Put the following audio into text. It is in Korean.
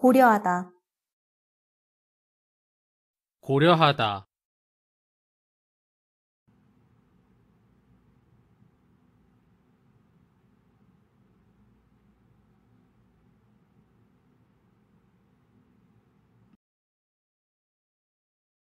고려하다, 고려하다,